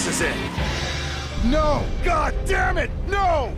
This is it. No! God damn it! No!